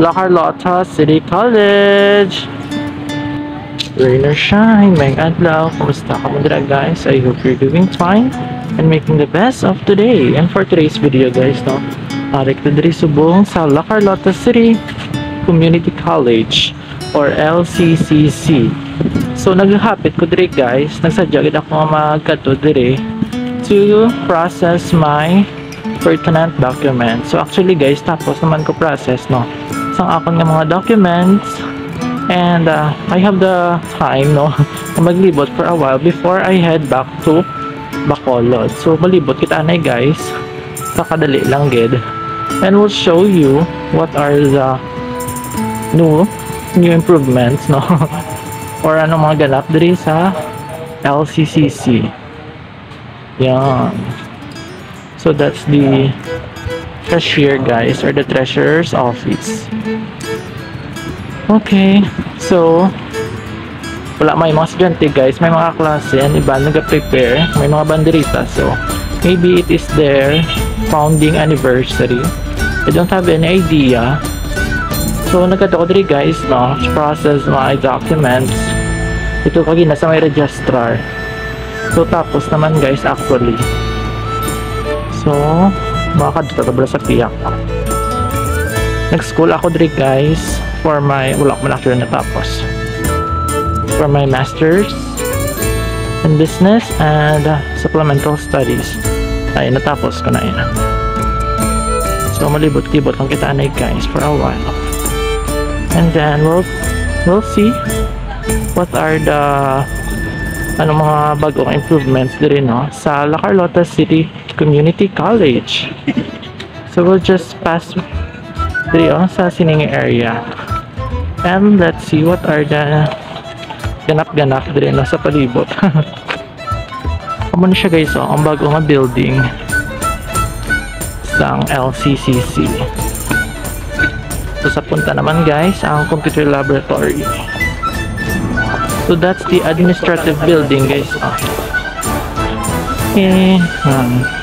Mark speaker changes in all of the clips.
Speaker 1: La Carlota City College. Rain or shine, may adlaw. Kumusta ka mga guys? I hope you're doing fine and making the best of today. And for today's video guys, no, arik na diri subong sa La Carlota City Community College or LCCC. So naghahapit ko diri guys, nagsadya gid ako magkadto diri to process my pertinent documents. So actually guys, tapos naman ko process no. Sang akon nga mga documents and uh, I have the time no na maglibot for a while before I head back to Bacolod. So malibot kita anay guys. Kakadali lang gid. And we'll show you what are the new new improvements no or ano mga ganap diri sa LCCC. Yan. So that's the cashier guys or the treasurer's office. Okay. So wala may mga estudyante guys, may mga klase and iba nag-prepare, may mga banderita. So maybe it is their founding anniversary. I don't have any idea. So nagkata ko diri guys no, process my documents. Ito kagi nasa may registrar. So tapos naman guys actually. So makakadto tabla sa piyak. Nag-school ako diri guys for my wala ko man actually natapos. For my masters in business and uh, supplemental studies. Ay natapos ko na yun. So malibot-libot lang kita na guys for a while. And then we'll we'll see what are the ano mga bagong improvements diri no sa La Carlota City Community College. So we'll just pass diri oh, sa Siningi area. And let's see what are the ganap-ganap diri no sa palibot. Amo na siya guys oh, ang bago nga building sang LCCC. So sa punta naman guys, ang computer laboratory. So that's the administrative building guys. Oh. Okay. Um,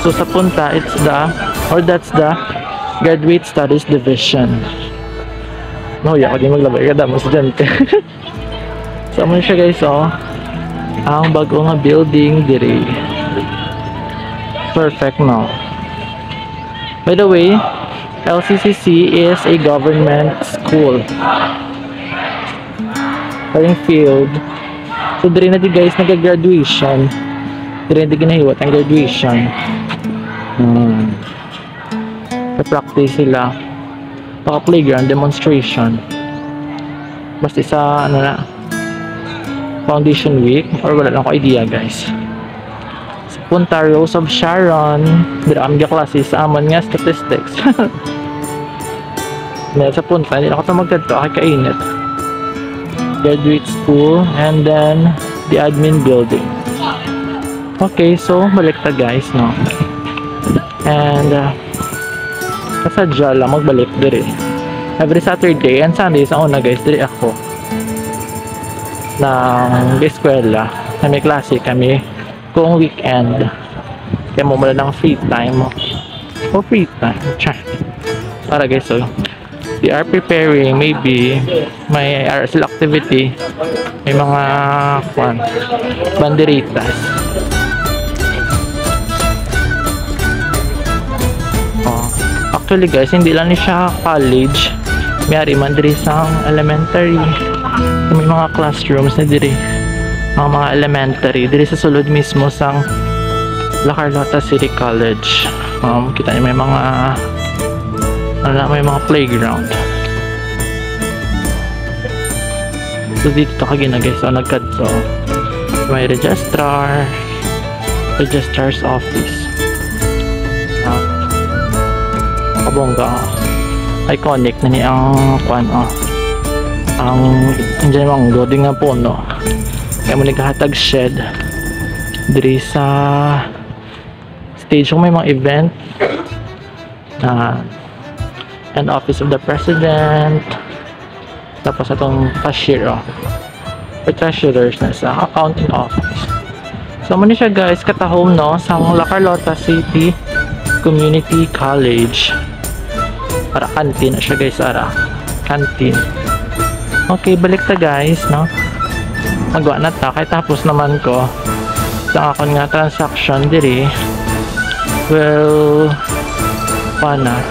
Speaker 1: so sa punta, it's the, or that's the graduate studies division. No, ya, di maglabay ka damo estudyante. so mo siya guys oh. Ang bago nga building diri. Perfect no. By the way, LCCC is a government school. Springfield. So, diri na di guys nag-graduation. Diri na di ginahiwat ang graduation. Hmm. practice sila. Paka playground demonstration. Basta sa ano na foundation week or wala lang ko idea guys. Sa Punta Rose of Sharon. Diri kami klase sa amon nga statistics. Dahil sa punta, hindi ako ito magkadto, ay kainit. Graduate school, and then the admin building. Okay, so balik ta guys, no? And, uh, kasadya lang magbalik diri. Every Saturday and Sunday sa una guys, diri ako ng eskwela may klase kami kung weekend. Kaya mo mula ng free time. O free time. Char. Para guys, so, they are preparing maybe may RSL activity may mga kwan banderitas actually guys hindi lang ni siya college. May man diri sa elementary. May mga classrooms na diri. Mga mga elementary. Diri sa sulod mismo sang La Carlota City College. Um, kita niyo may mga ano na, may mga playground. So dito to kagina guys. So nagkadso may registrar. Registrar's office kabongga. Iconic na ni ang kwan oh. ang andyan mga loading nga po no. Kaya mo nagkahatag shed. Diri sa stage. Kung may mga event na and office of the president. Tapos itong cashier oh. or treasurers na sa accounting office. So muna siya guys katahom no sa La Carlota City Community College Para canteen siya guys, ara. Canteen. Okay, balik ta guys, no? Magawa na ta. Kaya tapos naman ko sa akon nga transaction diri. Well, pana.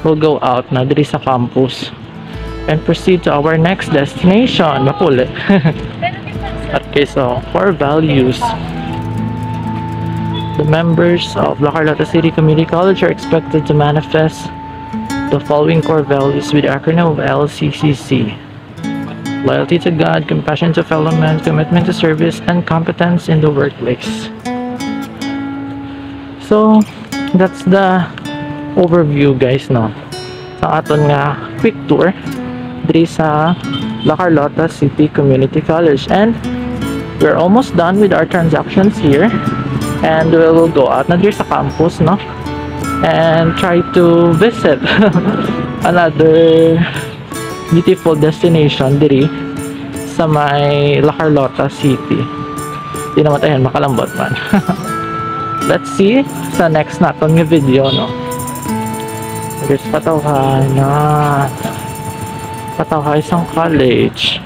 Speaker 1: We'll go out na diri sa campus and proceed to our next destination. Mapuli. Okay, so, core values. The members of La Carlota City Community College are expected to manifest the following core values with acronym of LCCC. Loyalty to God, compassion to fellow men, commitment to service, and competence in the workplace. So, that's the overview guys no sa aton nga quick tour diri sa La Carlota City Community College and we're almost done with our transactions here and we will go out na diri sa campus no and try to visit another beautiful destination diri sa may La Carlota City di naman tayo makalambot man let's see sa next naton nga video no Guys, patawhan na. Patawhan isang college.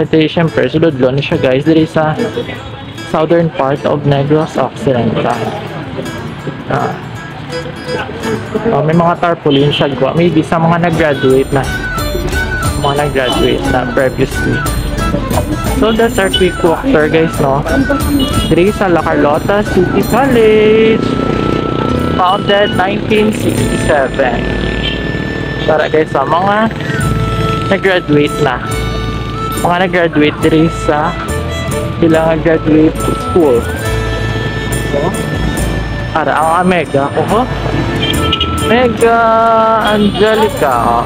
Speaker 1: Ito yung syempre, suludlo na siya guys. Diri sa southern part of Negros Occidental. Ah. Oh, may mga tarpaulin siya gawa. Maybe sa mga nag-graduate na. Mga nag-graduate na previously. So that's our quick walk tour guys, no? Diri sa La Carlota City College founded 1967 para guys sa mga nag-graduate na mga nag-graduate diri sa ilang graduate school. So para ang Mega. Oh Mega Angelica.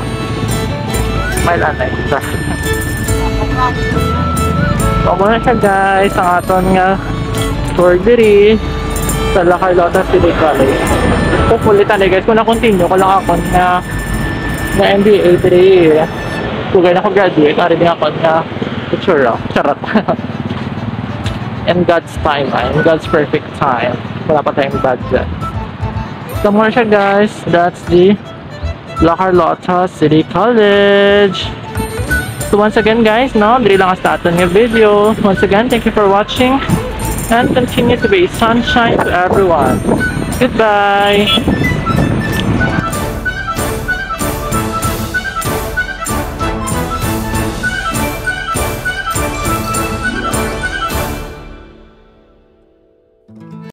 Speaker 1: May lanay isa so muna siya guys. Ang aton nga tour diri sa La Carlota City College. Pupulitan eh guys, kung na-continue ko lang ako na na MBA 3 kung gano'n ako graduate, nari din ako na picture Charot. in God's time, in God's perfect time. Wala pa tayong budget. So more siya guys, that's the La Carlota City College. So once again guys, no, dili lang ang aton nga video. Once again, thank you for watching and continue to be sunshine to everyone. Goodbye.